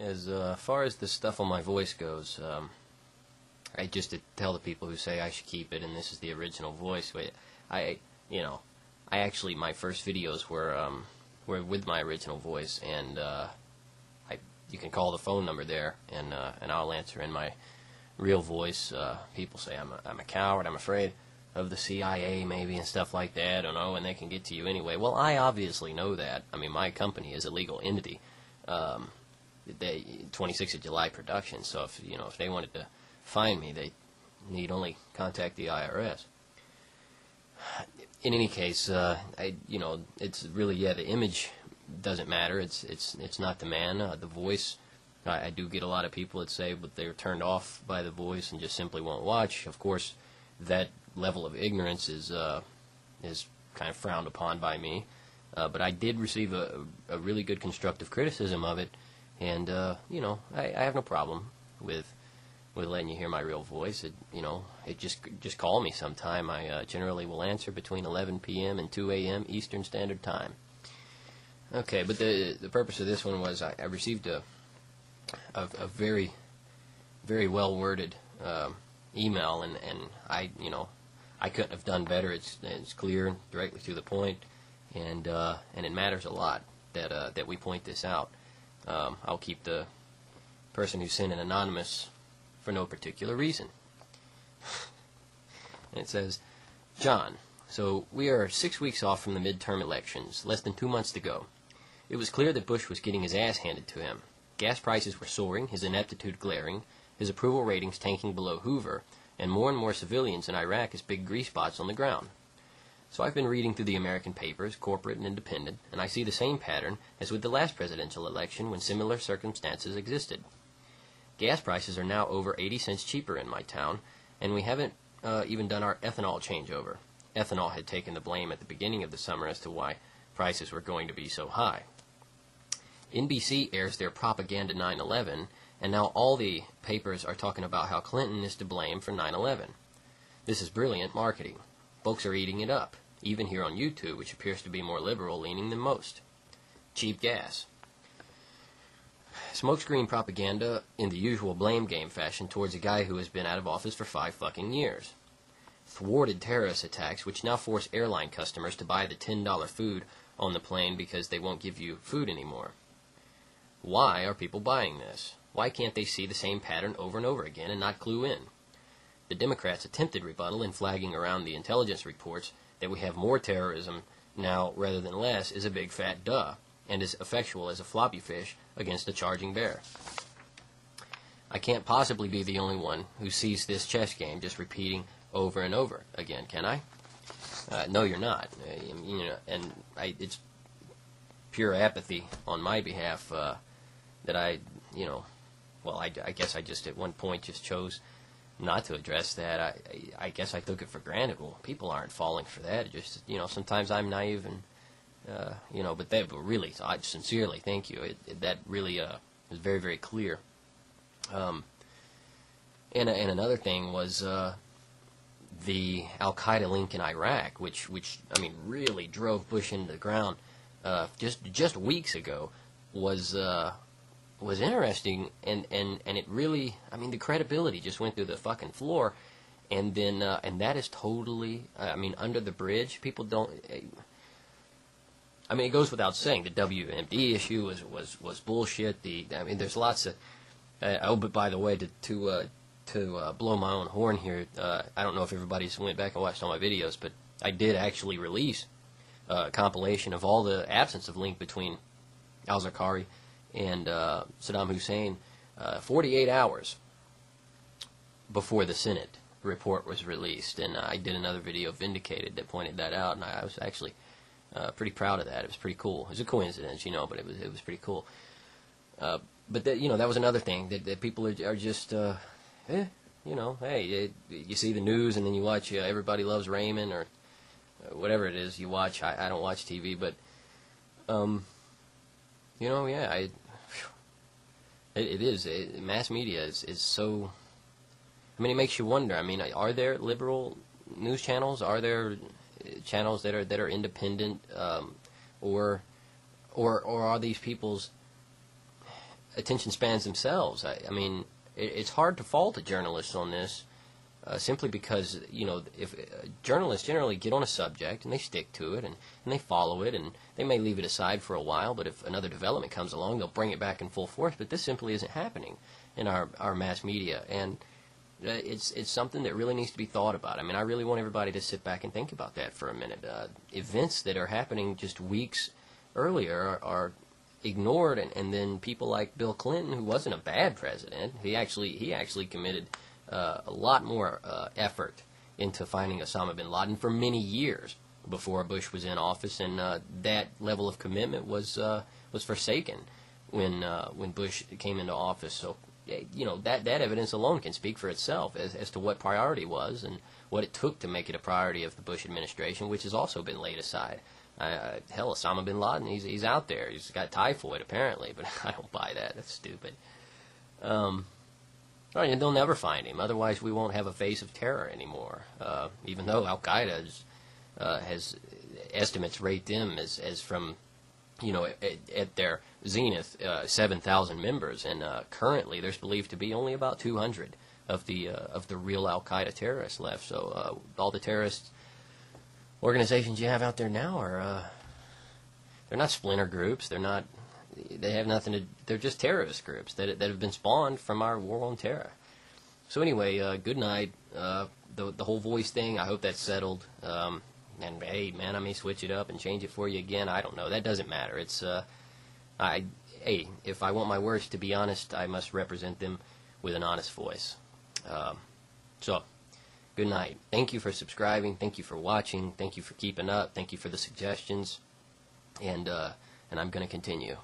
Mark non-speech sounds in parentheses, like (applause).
as uh, far as the stuff on my voice goes, um, I just to tell the people who say I should keep it and this is the original voice. Wait, I, you know, I actually my first videos were um, were with my original voice, and uh, I you can call the phone number there, and uh, and I'll answer in my real voice. Uh, people say I'm a, I'm a coward. I'm afraid of the CIA maybe and stuff like that. I don't know, and they can get to you anyway. Well, I obviously know that. I mean, my company is a legal entity. Um, they 26th of July production. So if you know if they wanted to find me, they need only contact the IRS. In any case, uh, I you know it's really yeah the image doesn't matter. It's it's it's not the man, uh, the voice. I, I do get a lot of people that say, but they're turned off by the voice and just simply won't watch. Of course, that level of ignorance is uh, is kind of frowned upon by me. Uh, but I did receive a, a really good constructive criticism of it, and uh, you know I, I have no problem with with letting you hear my real voice. It you know it just just call me sometime. I uh, generally will answer between 11 p.m. and 2 a.m. Eastern Standard Time. Okay, but the the purpose of this one was I, I received a, a, a very very well worded um, email, and and I you know I couldn't have done better. It's it's clear, directly to the point, and uh, and it matters a lot that uh, that we point this out. Um, I'll keep the person who sent it anonymous for no particular reason. (laughs) and it says, John, so we are six weeks off from the midterm elections, less than two months to go. It was clear that Bush was getting his ass handed to him. Gas prices were soaring, his ineptitude glaring, his approval ratings tanking below Hoover, and more and more civilians in Iraq as big grease spots on the ground. So I've been reading through the American papers, corporate and independent, and I see the same pattern as with the last presidential election when similar circumstances existed. Gas prices are now over 80 cents cheaper in my town, and we haven't uh, even done our ethanol changeover. Ethanol had taken the blame at the beginning of the summer as to why prices were going to be so high. NBC airs their propaganda 9 11, and now all the papers are talking about how Clinton is to blame for 9 11. This is brilliant marketing. Folks are eating it up, even here on YouTube, which appears to be more liberal leaning than most. Cheap gas. Smokescreen propaganda in the usual blame game fashion towards a guy who has been out of office for five fucking years. Thwarted terrorist attacks, which now force airline customers to buy the $10 food on the plane because they won't give you food anymore. Why are people buying this? Why can't they see the same pattern over and over again and not clue in? The Democrats' attempted rebuttal in flagging around the intelligence reports that we have more terrorism now rather than less is a big fat duh and as effectual as a floppy fish against a charging bear. I can't possibly be the only one who sees this chess game just repeating over and over again, can I? Uh, no, you're not. Uh, you know, and I, it's pure apathy on my behalf uh, that I, you know, well, I, I, guess I just at one point just chose not to address that. I, I, guess I took it for granted. Well, people aren't falling for that. It just, you know, sometimes I'm naive and uh, you know, but that but really, I sincerely thank you. It, it, that really uh, was very, very clear. Um, and, and another thing was uh, the Al Qaeda link in Iraq, which, which I mean, really drove Bush into the ground uh, just just weeks ago, was uh, was interesting, and, and, and it really, I mean, the credibility just went through the fucking floor, and then uh, and that is totally, I mean, under the bridge. People don't I mean, it goes without saying the WMD issue was was was bullshit. The I mean, there's lots of. Uh, oh, but by the way, to to uh, to uh, blow my own horn here, uh, I don't know if everybody's went back and watched all my videos, but I did actually release a compilation of all the absence of link between al Zarqawi and uh, Saddam Hussein, uh, 48 hours before the Senate report was released, and I did another video vindicated that pointed that out, and I was actually uh, pretty proud of that. It was pretty cool. It was a coincidence, you know, but it was it was pretty cool. Uh, but that, you know, that was another thing that, that people are, are just, uh, eh, you know, hey, it, you see the news and then you watch uh, Everybody Loves Raymond or whatever it is you watch. I, I don't watch TV, but, um, you know, yeah, I, it, it is. It, mass media is, is so. I mean, it makes you wonder. I mean, are there liberal news channels? Are there channels that are that are independent, um, or or or are these people's attention spans themselves. I, I mean, it, it's hard to fault the journalists on this, uh, simply because you know if uh, journalists generally get on a subject and they stick to it and, and they follow it and they may leave it aside for a while, but if another development comes along, they'll bring it back in full force. But this simply isn't happening in our our mass media and. Uh, it's it's something that really needs to be thought about. I mean, I really want everybody to sit back and think about that for a minute. Uh, events that are happening just weeks earlier are, are ignored, and, and then people like Bill Clinton, who wasn't a bad president, he actually he actually committed uh, a lot more uh, effort into finding Osama bin Laden for many years before Bush was in office, and uh, that level of commitment was uh, was forsaken when uh, when Bush came into office. So you know that that evidence alone can speak for itself as as to what priority was and what it took to make it a priority of the Bush administration, which has also been laid aside. Uh, hell, Osama bin Laden, he's he's out there. He's got typhoid apparently, but (laughs) I don't buy that. That's stupid. Um, right, and they'll never find him. Otherwise, we won't have a face of terror anymore. Uh, even though Al Qaeda uh, has estimates rate them as as from you know, at, at their zenith, uh, 7,000 members, and uh, currently there's believed to be only about 200 of the uh, of the real Al Qaeda terrorists left. So uh, all the terrorist organizations you have out there now are they're not splinter groups. They're not. They have nothing to. They're just terrorist groups that that have been spawned from our war on terror. So anyway, uh, good night. the the whole voice thing. I hope that's settled. Um, and hey, man, I may switch it up and change it for you again. I don't know. That doesn't matter. It's uh, I hey, if I want my words to be honest, I must represent them with an honest voice. Um, so, good night. Thank you for subscribing. Thank you for watching. Thank you for keeping up. Thank you for the suggestions. And uh, and I'm going to continue.